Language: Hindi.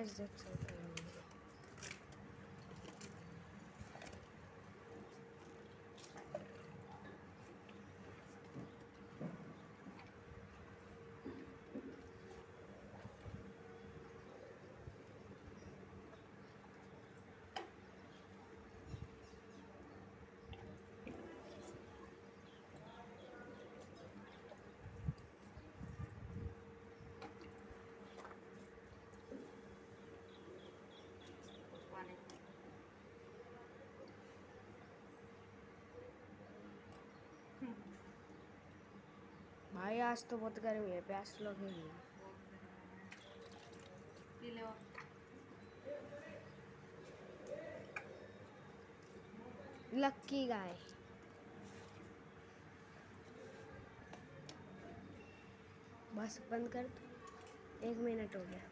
guys, that's all. भाई आज तो बहुत गर्मी है प्यास लगेगी लक्की गाय बस बंद कर दो। एक मिनट हो गया।